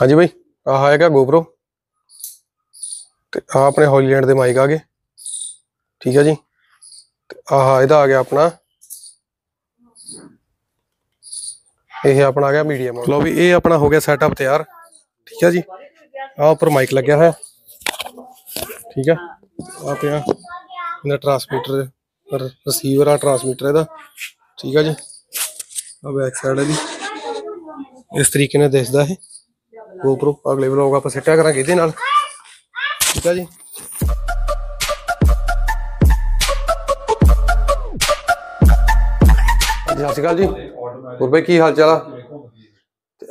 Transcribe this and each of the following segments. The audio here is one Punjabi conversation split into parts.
ਹਾਂਜੀ ਬਾਈ, ਆਹ ਹੈਗਾ GoPro ਤੇ ਆਹ ਆਪਣੇ ਹੌਲੀਲੈਂਡ ਦੇ ਮਾਈਕ ਆ ਗਏ। ਠੀਕ ਹੈ ਜੀ। ਤੇ ਆਹ ਇਹਦਾ ਆ ਗਿਆ ਆਪਣਾ। ਇਹ ਆਪਣਾ ਆ ਗਿਆ ਮੀਡੀਅਮ ਲਓ ਵੀ, ਇਹ ਆਪਣਾ ਹੋ ਗਿਆ ਸੈਟਅਪ ਤਿਆਰ। ਠੀਕ ਹੈ ਜੀ। ਆਹ ਉੱਪਰ ਮਾਈਕ ਲੱਗਿਆ ਹੋਇਆ। ਠੀਕ ਹੈ ਆ ਪਿਆ। ਇਹਦਾ ਟਰਾਂਸਮਿਟਰ ਰਿਸੀਵਰ ਆ ਟਰਾਂਸਮੀਟਰ ਇਹਦਾ। ਠੀਕ ਹੈ ਜੀ। ਆ ਬੈਕ ਸਾਈਡ ਇਹਦੀ ਇਸ ਤਰੀਕੇ ਨਾਲ ਦਿਸਦਾ ਇਹ। ਗੋਪਰੋ ਅਗਲੇ ਵਲੋਗ ਆਪਾਂ ਸਿੱਟਿਆ ਕਰਾਂਗੇ ਇਹਦੇ ਨਾਲ। ਠੀਕ ਆ ਜੀ? ਹਾਂਜੀ, ਸਤਿ ਸ਼੍ਰੀ ਅਕਾਲ ਜੀ। ਹੋਰ ਬਈ, ਕੀ ਹਾਲ ਚਾਲ ਆ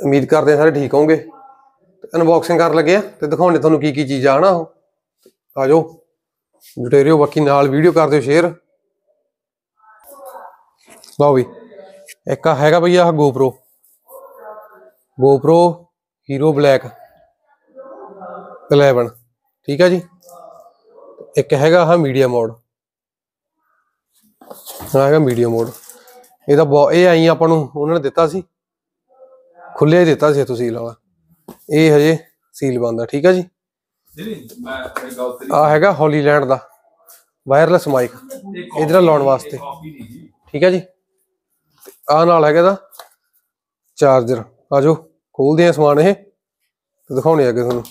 ਉਮੀਦ ਕਰਦੇ ਹਾਂ ਸਾਰੇ ਠੀਕ ਹੋਵੋਗੇ ਤੇ ਅਨਬਾਕਸਿੰਗ ਕਰਨ ਲੱਗੇ ਆ ਤੇ ਦਿਖਾਉਣੇ ਤੁਹਾਨੂੰ ਕੀ ਕੀ ਚੀਜ਼ ਆ ਨਾ ਉਹ? ਆ ਜਾਓ। ਜੁਟੇ ਰਹੋ ਬਾਕੀ ਨਾਲ ਵੀਡੀਓ ਕਰ ਦਿਓ ਸ਼ੇਅਰ ਲਓ ਵੀ, ਇੱਕ ਆ ਹੈਗਾ ਬਈ ਆਹ GoPro GoPro ਹੀਰੋ ਬਲੈਕ 11 ਠੀਕ ਹੈ ਜੀ? ਇੱਕ ਹੈਗਾ ਆਹ ਮੀਡੀਆ ਮੋਡ। ਆਹ ਹੈਗਾ ਮੀਡੀਆ ਮੋਡ। ਇਹਦਾ ਬਹੁ- ਇਹ ਆਈ ਆਪਾਂ ਨੂੰ, ਉਹਨਾਂ ਨੇ ਦਿੱਤਾ ਸੀ। ਖੁੱਲੇ ਦਿੱਤਾ ਸੀ ਤੁਸੀਂ ਵਾਲਾ। ਇਹ ਹਜੇ ਸੀਲ ਬੰਦ ਆ ਠੀਕ ਹੈ ਜੀ? ਆ ਹੈਗਾ ਹੌਲੀਲੈਂਡ ਦਾ ਵਾਇਰਲੈਸ ਮਾਈਕ ਇਹਦੇ ਲਾਉਣ ਵਾਸਤੇ। ਠੀਕ ਹੈ ਜੀ? ਆ ਨਾਲ ਹੈਗਾ ਦਾ ਚਾਰਜਰ ਆ ਜਾਓ, ਖੋਲਦੇ ਆ ਸਮਾਨ ਇਹ। ਤੇ ਦਿਖਾਉਣੇ ਅੱਗੇ ਤੁਹਾਨੂੰ।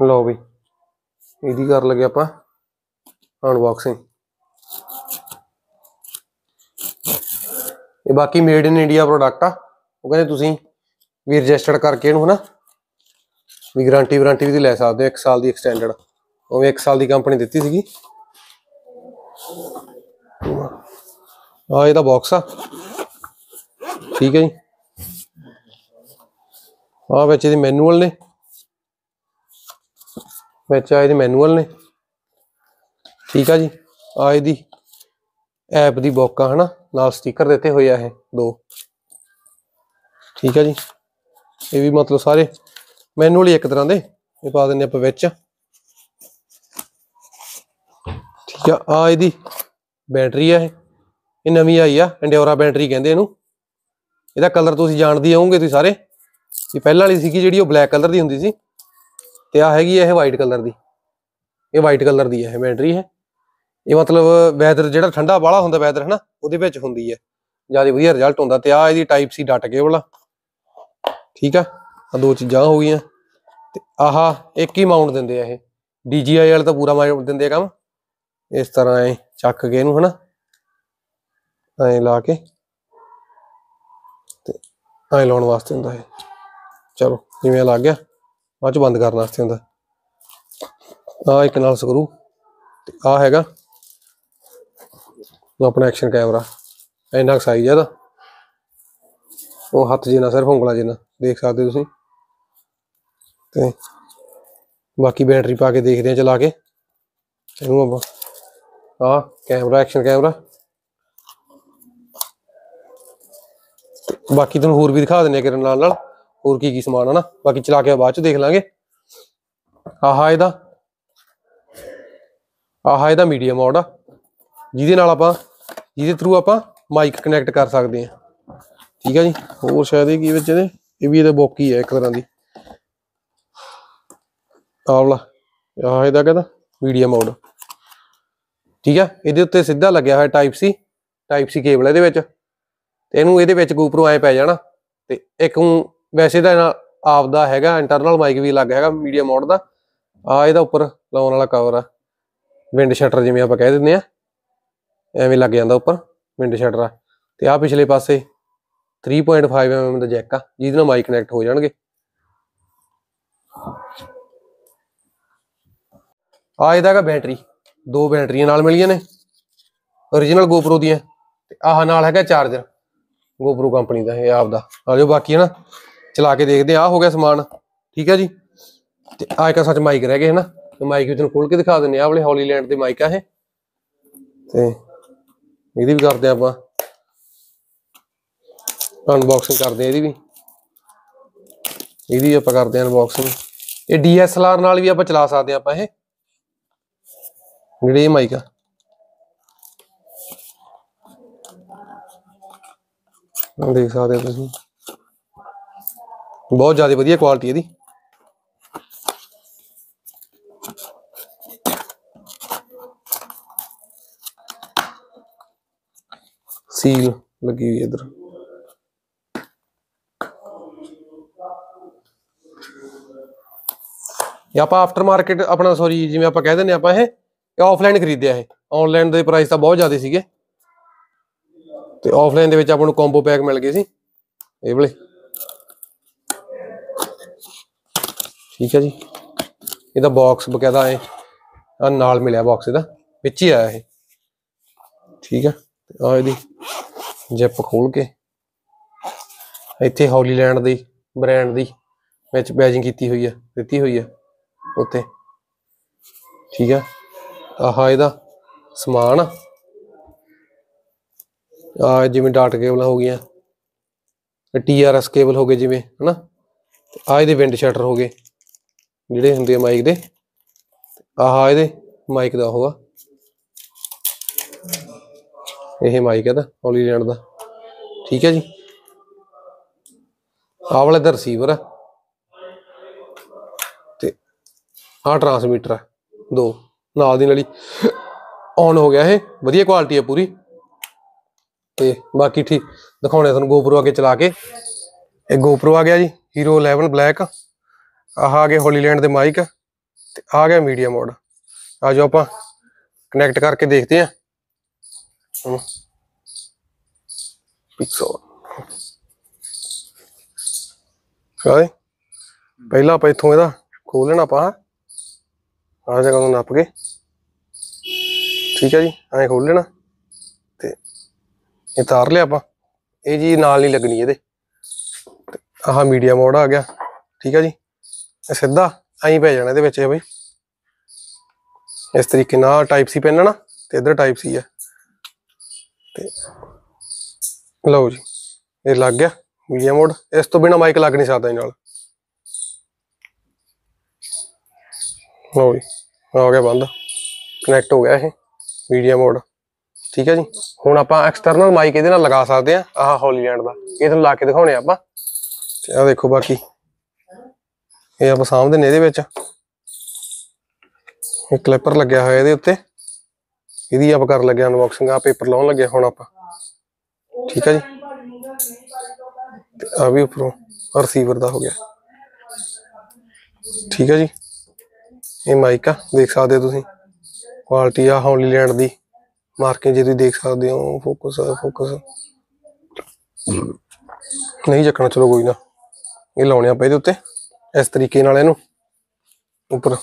ਲਓ ਵੀ ਇਹਦੀ ਕਰ ਲਗੇ ਆਪਾਂ ਅਨਬਾਕਸਿੰਗ ਇਹ ਬਾਕੀ ਮੇਡ ਇਨ ਇੰਡੀਆ ਪ੍ਰੋਡਕਟ ਆ। ਉਹ ਕਹਿੰਦੇ ਤੁਸੀਂ ਵੀ ਰਜਿਸਟਰਡ ਕਰਕੇ ਇਹਨੂੰ ਹਨਾ, ਵੀ ਗਾਰੰਟੀ ਵਾਰੰਟੀ ਵੀ ਦੀ ਲੈ ਸਕਦੇ ਹੋ 1 ਸਾਲ ਦੀ ਐਕਸਟੈਂਡਡ ਉਵੇਂ 1 ਸਾਲ ਦੀ ਕੰਪਨੀ ਦਿੱਤੀ ਸੀਗੀ। ਆ ਇਹਦਾ ਬਾਕਸ ਆ। ਠੀਕ ਹੈ ਜੀ। ਆ ਵਿੱਚ ਇਹਦੇ ਮੈਨੂਅਲ ਨੇ। ਵਿੱਚ ਆ ਇਹਦੇ ਮੈਨੂਅਲ ਨੇ। ਠੀਕ ਆ ਜੀ। ਆ ਇਹਦੀ ਐਪ ਦੀ ਬੋਕਾ ਹਨਾ? ਨਾਲ ਸਟicker ਦਿੱਤੇ ਹੋਏ ਆ ਇਹ ਦੋ। ਠੀਕ ਆ ਜੀ। ਇਹ ਵੀ ਮਤਲਬ ਸਾਰੇ ਮੈਨੂਅਲ ਹੀ ਇੱਕ ਤਰ੍ਹਾਂ ਦੇ। ਇਹ ਪਾ ਦਿੰਨੇ ਆਪਾਂ ਵਿੱਚ। ਠੀਕ ਆ। ਆ ਇਹਦੀ ਬੈਟਰੀ ਆ ਇਹ। ਇਹ ਨਵੀਂ ਆਈ ਆ। ਐਂਡਿਓਰਾ ਬੈਟਰੀ ਕਹਿੰਦੇ ਇਹਨੂੰ। ਇਹਦਾ ਕਲਰ ਤੁਸੀਂ ਜਾਣਦੇ ਹੋਵੋਗੇ ਤੁਸੀਂ ਸਾਰੇ। ਇਹ ਪਹਿਲਾਂ ਵਾਲੀ ਸੀਗੀ ਜਿਹੜੀ ਉਹ ਬਲੈਕ ਕਲਰ ਦੀ ਹੁੰਦੀ ਸੀ। ਤੇ ਆ ਹੈਗੀ ਇਹ ਵਾਈਟ ਕਲਰ ਦੀ। ਇਹ ਵਾਈਟ ਕਲਰ ਦੀ ਹੈ ਬੈਟਰੀ ਹੈ। ਇਹ ਮਤਲਬ ਵੈਦਰ ਜਿਹੜਾ ਠੰਡਾ ਵਾਲਾ ਹੁੰਦਾ ਵੈਦਰ ਹਨਾ, ਉਹਦੇ ਵਿੱਚ ਹੁੰਦੀ ਹੈ ਜ਼ਿਆਦਾ ਵਧੀਆ ਰਿਜ਼ਲਟ ਹੁੰਦਾ ਤੇ ਆ ਇਹਦੀ ਟਾਈਪ ਸੀ ਡਟ ਕੇਬਲ ਆ ਠੀਕ ਆ ਆ ਦੋ ਚੀਜ਼ਾਂ ਹੋ ਗਈਆਂ। ਤੇ ਆਹ ਇੱਕ ਹੀ ਮਾਊਂਟ ਦਿੰਦੇ ਆ ਇਹ। DJI ਵਾਲੇ ਤਾਂ ਪੂਰਾ ਮਾਊਂਟ ਦਿੰਦੇ ਆ ਕੰਮ। ਇਸ ਤਰ੍ਹਾਂ ਐ ਚੱਕ ਕੇ ਇਹਨੂੰ, ਹਨਾ। ਐ ਲਾ ਕੇ। ਤੇ ਐ ਲਾਉਣ ਵਾਸਤੇ ਹੁੰਦਾ ਇਹ। ਚਲੋ, ਜਿਵੇਂ ਲੱਗ ਗਿਆ, ਬਾਅਦ ਚ ਬੰਦ ਕਰਨ ਵਾਸਤੇ ਹੁੰਦਾ। ਆ ਇੱਕ ਨਾਲ ਸਕਰੂ, ਤੇ ਆ ਹੈਗਾ ਆਪਣਾ ਐਕਸ਼ਨ ਕੈਮਰਾ ਇੰਨਾ ਸਾਈਜ਼ ਹੈ ਇਹਦਾ। ਉਹ ਹੱਥ ਜਿੰਨਾ, ਸਿਰਫ ਉਂਗਲਾਂ ਜਿੰਨਾ, ਦੇਖ ਸਕਦੇ ਹੋ ਤੁਸੀਂ। ਤੇ ਬਾਕੀ ਬੈਟਰੀ ਪਾ ਕੇ ਦੇਖਦੇ ਆ ਚਲਾ ਕੇ। ਇਹਨੂੰ ਆਪਾਂ। ਆ ਕੈਮਰਾ ਐਕਸ਼ਨ ਕੈਮਰਾ ਬਾਕੀ ਤੁਹਾਨੂੰ ਹੋਰ ਵੀ ਦਿਖਾ ਦਿੰਨੇ ਆ ਕਿਰਨ ਨਾਲ ਨਾਲ। ਹੋਰ ਕੀ ਕੀ ਸਮਾਨ ਆ ਨਾ? ਬਾਕੀ ਚਲਾ ਕੇ ਬਾਅਦ ਚ ਦੇਖ ਲਾਂਗੇ। ਆਹ ਇਹਦਾ। ਆਹਾ ਇਹਦਾ ਮੀਡੀਆ ਮੋਡ ਆ। ਜਿਹਦੇ ਨਾਲ ਆਪਾਂ, ਜਿਹਦੇ ਥਰੂ ਆਪਾਂ ਮਾਈਕ ਕਨੈਕਟ ਕਰ ਸਕਦੇ ਆ। ਠੀਕ ਹੈ ਜੀ? ਹੋਰ ਸ਼ਾਇਦ ਇਹ ਕੀ ਵਿੱਚ ਇਹਦੇ? ਇਹ ਵੀ ਇਹਦਾ ਬੋਕੀ ਹੈ ਇੱਕ ਤਰ੍ਹਾਂ ਦੀ। ਆਵਲਾ ਆਹ ਇਹਦਾ ਕਹਿੰਦਾ? Media mode. ਠੀਕ ਆ? ਇਹਦੇ ਉੱਤੇ ਸਿੱਧਾ ਲੱਗਿਆ ਹੋਇਆ type C type C cable ਇਹਦੇ ਵਿੱਚ। ਤੇ ਇਹਨੂੰ ਇਹਦੇ ਵਿੱਚ GoPro ਐ ਪੈ ਜਾਣਾ। ਤੇ ਇੱਕ ਨੂੰ ਵੈਸੇ ਤਾਂ ਇਹਦਾ ਆਪਦਾ ਹੈਗਾ ਇੰਟਰਨਲ ਮਾਈਕ ਵੀ ਲੱਗ ਹੈਗਾ ਮੀਡੀਆ ਮੋਡ ਦਾ। ਆ ਇਹਦਾ ਉੱਪਰ ਲਾਉਣ ਵਾਲਾ ਕਵਰ ਆ। ਵਿੰਡ ਸ਼ਟਰ ਜਿਵੇਂ ਆਪਾਂ ਕਹਿ ਦਿੰਦੇ ਆ। ਐਵੇਂ ਲੱਗ ਜਾਂਦਾ ਉੱਪਰ ਵਿੰਡ ਸ਼ਟਰ ਆ। ਤੇ ਆ ਪਿਛਲੇ ਪਾਸੇ 3.5 mm ਦਾ ਜੈਕ ਆ, ਜਿਹਦੇ ਨਾਲ ਮਾਈਕ ਕਨੈਕਟ ਹੋ ਜਾਣਗੇ। ਆ ਇਹਦਾ ਹੈਗਾ ਬੈਟਰੀ ਦੋ ਬੈਟਰੀਆਂ ਨਾਲ ਮਿਲੀਆਂ ਨੇ। origignal GoPro ਦੀਆਂ। ਤੇ ਆਹ ਨਾਲ ਹੈਗਾ ਚਾਰਜਰ GoPro ਕੰਪਨੀ ਦਾ ਇਹ ਆਪਦਾ। ਆ ਜੋ ਬਾਕੀ ਹੈ ਨਾ ਚਲਾ ਕੇ ਦੇਖਦੇ ਆ ਆਹ ਹੋ ਗਿਆ ਸਮਾਨ, ਠੀਕ ਹੈ ਜੀ? ਤੇ ਆ ਇੱਕ ਸੱਚ ਮਾਈਕ ਰਹਿ ਗਏ ਹੈ ਤੇ ਮਾਈਕ ਵੀ ਤੁਹਾਨੂੰ ਖੋਲ ਕੇ ਦਿਖਾ ਦਿੰਨੇ ਆ ਵਾਲੇ ਹੌਲੀਲੈਂਡ ਦੇ ਮਾਈਕ ਆ ਇਹ। ਤੇ ਇਹਦੀ ਵੀ ਕਰਦੇ ਆ ਆਪਾਂ। ਅਨਬਾਕਸਿੰਗ ਕਰਦੇ ਆ ਇਹਦੀ ਵੀ। ਇਹਦੀ ਆਪਾਂ ਕਰਦੇ ਆ ਅਨਬਾਕਸਿੰਗ ਇਹ DSLR ਨਾਲ ਵੀ ਆਪਾਂ ਚਲਾ ਸਕਦੇ ਆ ਆਪਾਂ ਇਹ। ਜਿਹੜੇ ਮਾਈਕ ਆ। ਦੇਖ ਸਕਦੇ ਹੋ ਤੁਸੀਂ। ਬਹੁਤ ਜ਼ਿਆਦਾ ਵਧੀਆ ਕੁਆਲਿਟੀ ਇਹਦੀ। ਸੀਲ ਲੱਗੀ ਹੋਈ ਇਧਰ। ਇਹ ਆਪਾਂ ਆਫਟਰ ਮਾਰਕੀਟ ਆਪਣਾ ਸੌਰੀ ਜਿਵੇਂ ਆਪਾਂ ਕਹਿ ਦਿੰਦੇ ਆਪਾਂ ਇਹ ਇਹ ਆਫਲਾਈਨ ਖਰੀਦਿਆ ਇਹ। ਆਨਲਾਈਨ ਦੇ ਪ੍ਰਾਈਸ ਤਾਂ ਬਹੁਤ ਜ਼ਿਆਦਾ ਸੀਗੇ। ਤੇ ਆਫਲਾਈਨ ਦੇ ਵਿੱਚ ਆਪਾਂ ਨੂੰ ਕੰਬੋ ਪੈਕ ਮਿਲ ਗਏ ਸੀ। ਇਹ ਵਾਲੇ। ਠੀਕ ਹੈ ਜੀ। ਇਹਦਾ ਬਾਕਸ ਬਕਾਇਦਾ ਹੈ ਆ ਨਾਲ ਮਿਲਿਆ ਬਾਕਸ ਇਹਦਾ, ਵਿੱਚ ਹੀ ਆਇਆ ਇਹ। ਠੀਕ ਹੈ ਆ ਇਹਦੀ ਜਿਪ ਖੋਲ ਕੇ, ਇੱਥੇ ਹੌਲੀਲੈਂਡ ਦੀ ਬ੍ਰਾਂਡ ਦੀ ਵਿੱਚ ਬੈਜਿੰਗ ਕੀਤੀ ਹੋਈ ਹੈ, ਦਿੱਤੀ ਹੋਈ ਹੈ ਉੱਤੇ ਠੀਕ ਹੈ, ਆਹ ਇਹਦਾ ਸਮਾਨ ਆ। ਜਿਵੇਂ ਡਾਟ ਕੇਬਲ ਹੋ ਗਈਆਂ ਟੀਆਰਐਸ ਕੇਬਲ ਹੋ ਗਏ ਜਿਵੇਂ, ਹਨਾ। ਆ ਇਹਦੇ ਵਿੰਡ ਸ਼ਟਰ ਹੋ ਗਏ। ਜਿਹੜੇ ਹੁੰਦੇ ਆ ਮਾਈਕ ਦੇ, ਆਹ ਇਹਦੇ ਮਾਈਕ ਦਾ ਹੋਗਾ ਇਹ ਮਾਈਕ ਹੈ ਦਾ ਹੌਲੀਲੈਂਡ ਦਾ। ਠੀਕ ਹੈ ਜੀ। ਆਹ ਵਾਲਾ ਦਾ ਰਿਸੀਵਰ ਆ। ਤੇ ਆਹ ਟਰਾਂਸਮੀਟਰ ਆ, ਦੋ, ਨਾਲ ਦੀ ਨਾਲ ਹੀ ਔਨ ਹੋ ਗਿਆ ਇਹ। ਵਧੀਆ ਕੁਆਲਿਟੀ ਆ ਪੂਰੀ। ਤੇ ਬਾਕੀ ਠੀਕ ਦਿਖਾਉਣੇ ਤੁਹਾਨੂੰ GoPro ਅੱਗੇ ਚਲਾ ਕੇ। ਇਹ GoPro ਆ ਗਿਆ ਜੀ, Hero 11 ਬਲੈਕ ਆਹ ਆ ਗਏ ਹੋਲੀਲੈਂਡ ਦੇ ਮਾਈਕ ਤੇ ਆ ਗਿਆ ਮੀਡੀਆ ਮੋਡ ਆ ਜਾਓ ਆਪਾਂ ਕਨੈਕਟ ਕਰਕੇ ਦੇਖਦੇ ਆ ਹੁਣ ਪਿਕਸਲ ਕਾਹਦੇ ਪਹਿਲਾਂ ਆਪਾਂ ਇੱਥੋਂ ਇਹਦਾ ਖੋਲ ਲੈਣਾ ਆਪਾਂ। ਆ ਜਗ੍ਹਾ ਨੂੰ ਨੱਪ ਕੇ। ਠੀਕ ਹੈ ਜੀ, ਐਂ ਖੋਲ ਲੈਣਾ। ਤੇ ਇਹ ਤਾਰ ਲਿਆ ਆਪਾਂ। ਇਹ ਜੀ ਨਾਲ ਨਹੀਂ ਲੱਗਣੀ ਇਹਦੇ। ਤੇ ਆਹ ਮੀਡੀਆ ਮੋਡ ਆ ਗਿਆ। ਠੀਕ ਹੈ ਜੀ। ਇਹ ਸਿੱਧਾ, ਐਂ ਪੈ ਜਾਣਾ ਇਹਦੇ ਵਿੱਚ ਇਹ ਬਈ। ਇਸ ਤਰੀਕੇ ਨਾਲ ਟਾਈਪ ਸੀ ਪੈਨ ਨਾ, ਤੇ ਇਧਰ ਟਾਈਪ ਸੀ ਹੈ ਤੇ ਲਓ ਜੀ, ਇਹ ਲੱਗ ਗਿਆ ਮੀਡੀਆ ਮੋਡ ਇਸ ਤੋਂ ਬਿਨਾ ਮਾਈਕ ਲੱਗ ਨਹੀਂ ਸਕਦਾ ਇਹ ਨਾਲ। ਲਓ ਜੀ ਹੋ ਗਿਆ ਬੰਦ। ਕਨੈਕਟ ਹੋ ਗਿਆ ਇਹ ਮੀਡੀਆ ਮੋਡ ਠੀਕ ਹੈ ਜੀ? ਹੁਣ ਆਪਾਂ ਐਕਸਟਰਨਲ ਮਾਈਕ ਇਹਦੇ ਨਾਲ ਲਗਾ ਸਕਦੇ ਆ ਆਹ ਹੌਲੀਲੈਂਡ ਦਾ। ਇਹ ਤੁਹਾਨੂੰ ਲਾ ਕੇ ਦਿਖਾਉਣੇ ਆਪਾਂ। ਤੇ ਆ ਦੇਖੋ ਬਾਕੀ। ਇਹ ਆਪਾਂ ਸਾਹਮਣੇ ਨੇ ਇਹਦੇ ਵਿੱਚ। ਇਹ ਕਲਿੱਪਰ ਲੱਗਿਆ ਹੋਇਆ ਇਹਦੇ ਉੱਤੇ। ਇਹਦੀ ਆਪਾਂ ਕਰ ਲੱਗੇ ਅਨਬਾਕਸਿੰਗ ਆ ਪੇਪਰ ਲਾਉਣ ਲੱਗੇ ਹੁਣ ਆਪਾਂ। ਠੀਕ ਹੈ ਜੀ? ਆ ਵੀ ਉੱਪਰੋਂ ਰਿਸੀਵਰ ਦਾ ਹੋ ਗਿਆ। ਠੀਕ ਹੈ ਜੀ? ਇਹ ਮਾਈਕ ਆ, ਦੇਖ ਸਕਦੇ ਹੋ ਤੁਸੀਂ। ਕੁਆਲਿਟੀ ਆ ਹੌਲੀਲੈਂਡ ਦੀ। ਮਾਰਕਿੰਗ ਜਿਹਦੀ ਦੇਖ ਸਕਦੇ ਹੋ ਫੋਕਸ ਫੋਕਸ ਨਹੀਂ ਚੱਕਣਾ, ਚਲੋ ਕੋਈ ਨਾ। ਇਹ ਲਾਉਣੇ ਆਪਾਂ ਇਹਦੇ ਉੱਤੇ। ਇਸ ਤਰੀਕੇ ਨਾਲ ਇਹਨੂੰ ਉੱਪਰ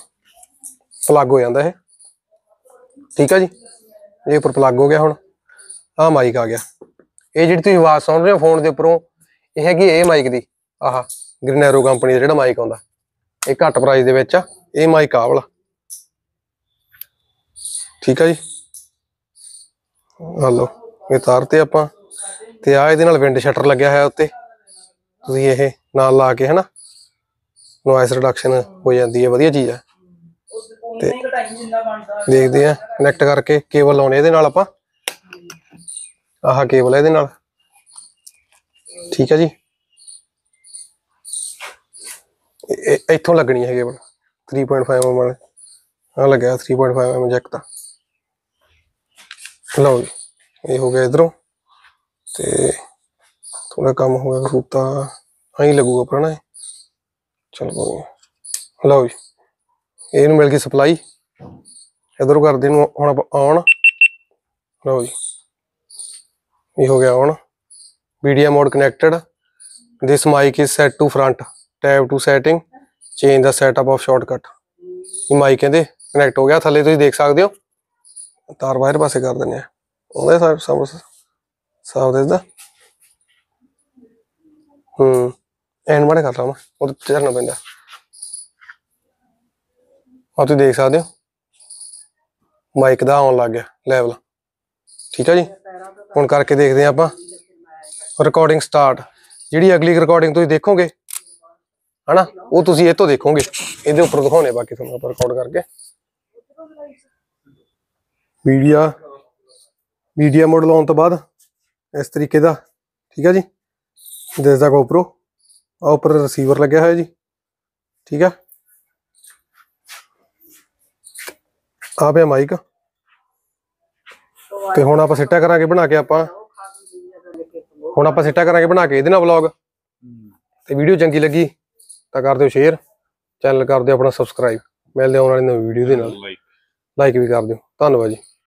ਪਲੱਗ ਹੋ ਜਾਂਦਾ ਇਹ। ਠੀਕ ਆ ਜੀ? ਇਹ ਉੱਪਰ ਪਲੱਗ ਹੋ ਗਿਆ ਹੁਣ। ਆਹ ਮਾਈਕ ਆ ਗਿਆ। ਇਹ ਜਿਹੜੀ ਤੁਸੀਂ ਆਵਾਜ਼ ਸੁਣ ਰਹੇ ਹੋ ਫੋਨ ਦੇ ਉੱਪਰੋਂ, ਇਹ ਹੈਗੀ ਇਹ ਮਾਈਕ ਦੀ। ਆਹ ਗ੍ਰਿਨੈਰੋ ਕੰਪਨੀ ਦਾ ਜਿਹੜਾ ਮਾਈਕ ਆਉਂਦਾ। ਇਹ ਘੱਟ ਪ੍ਰਾਈਸ ਦੇ ਵਿੱਚ ਆ। ਇਹ ਮਾਈਕ ਆ ਵਾਲਾ। ਠੀਕ ਆ ਜੀ? ਹਲੋ ਇਹ ਤਾਰ ਤੇ ਆਪਾਂ। ਤੇ ਆ ਇਹਦੇ ਨਾਲ ਵਿੰਡ ਸ਼ਟਰ ਲੱਗਿਆ ਹੋਇਆ ਉੱਤੇ। ਤੁਸੀਂ ਇਹ ਨਾਲ ਲਾ ਕੇ ਹਨਾ। ਨੋਇਸ ਰਿਡਕਸ਼ਨ ਹੋ ਜਾਂਦੀ ਹੈ, ਵਧੀਆ ਚੀਜ਼ ਹੈ। ਤੇ ਦੇਖਦੇ ਆ ਕਨੈਕਟ ਕਰਕੇ ਕੇਬਲ ਲਾਉਣੇ ਇਹਦੇ ਨਾਲ ਆਪਾਂ। ਆਹ ਕੇਬਲ ਹੈ ਇਹਦੇ ਨਾਲ। ਠੀਕ ਹੈ ਜੀ। ਇੱਥੋਂ ਲੱਗਣੀ ਹੈ ਕੇਬਲ 3.5 mm ਵਾਲੇ। ਆ ਲੱਗਿਆ 3.5 mm ਜੈਕ ਦਾ। ਲਓ ਜੀ, ਇਹ ਹੋ ਗਿਆ ਇਧਰੋਂ। ਤੇ ਥੋੜਾ ਕੰਮ ਹੋ ਗਿਆ ਰੂਤਾ ਐਂ ਲੱਗੂਗਾ ਪੁਰਾਣਾ ਇਹ। ਚਲੋ ਕੋਈ ਨੀ। ਲਓ ਜੀ, ਇਹਨੂੰ ਮਿਲ ਗਈ ਸਪਲਾਈ। ਇਧਰੋਂ ਕਰਦੇ ਨੂੰ ਹੁਣ ਆਪਾਂ ਆਨ ਲਓ ਜੀ, ਇਹ ਹੋ ਗਿਆ on video mode connected this mic is set to front tab to setting change the setup of shortcut ਇਹ ਮਾਈਕ ਕਹਿੰਦੇ ਕਨੈਕਟ ਹੋ ਗਿਆ। ਥੱਲੇ ਤੁਸੀਂ ਦੇਖ ਸਕਦੇ ਹੋ। ਤਾਰ ਬਾਹਰ ਪਾਸੇ ਕਰ ਦਿੰਦੇ ਆ। ਉਹਦੇ ਸਾਹ ਸਾਹ ਸਾਹ ਹੂੰ। ਐਨ ਮਾੜੇ ਕਰ ਲਾ ਉਹ ਤੇ ਚੜਨਾ ਪੈਂਦਾ। ਆ ਤੁਸੀਂ ਦੇਖ ਸਕਦੇ ਹੋ। ਮਾਈਕ ਦਾ ਆਉਣ ਲੱਗ ਗਿਆ ਲੈਵਲ ਠੀਕ ਆ ਜੀ? ਹੁਣ ਕਰਕੇ ਦੇਖਦੇ ਹਾਂ ਆਪਾਂ। ਰਿਕਾਰਡਿੰਗ ਸਟਾਰਟ ਜਿਹੜੀ ਅਗਲੀ ਰਿਕਾਰਡਿੰਗ ਤੁਸੀਂ ਦੇਖੋਗੇ, ਹਨਾ? ਉਹ ਤੁਸੀਂ ਇਹ ਤੋਂ ਦੇਖੋਗੇ। ਇਹਦੇ ਉੱਪਰ ਦਿਖਾਉਣੇ ਬਾਕੀ ਤੁਹਾਨੂੰ ਆਪਾਂ ਰਿਕਾਰਡ ਕਰਕੇ। ਮੀਡੀਆ ਮੀਡੀਆ ਮੋਡ ਆਉਣ ਤੋਂ ਬਾਅਦ ਇਸ ਤਰੀਕੇ ਦਾ। ਠੀਕ ਆ ਜੀ? ਦਿਸ ਦਾ GoPro ਆ ਉੱਪਰ ਰਿਸੀਵਰ ਲੱਗਿਆ ਹੋਇਆ ਜੀ। ਠੀਕ ਆ। ਆ ਪਿਆ ਮਾਈਕ ਤੇ ਹੁਣ ਆਪਾਂ ਸਿੱਟਾ ਕਰਾਂਗੇ ਬਣਾ ਕੇ ਆਪਾਂ। ਹੁਣ ਆਪਾਂ ਸਿੱਟਾ ਕਰਾਂਗੇ ਬਣਾ ਕੇ ਇਹਦੇ ਨਾਲ ਵਲੌਗ ਤੇ ਵੀਡੀਓ ਚੰਗੀ ਲੱਗੀ ਤਾਂ ਕਰ ਦਿਓ ਸ਼ੇਅਰ ਚੈਨਲ ਕਰ ਦਿਓ ਆਪਣਾ ਸਬਸਕ੍ਰਾਈਬ ਮਿਲਦੇ ਆਉਣ ਵਾਲੀ ਨਵੀਂ ਵੀਡੀਓ ਦੇ ਨਾਲ। ਲਾਈਕ ਵੀ ਕਰ ਦਿਓ। ਧੰਨਵਾਦ ਜੀ।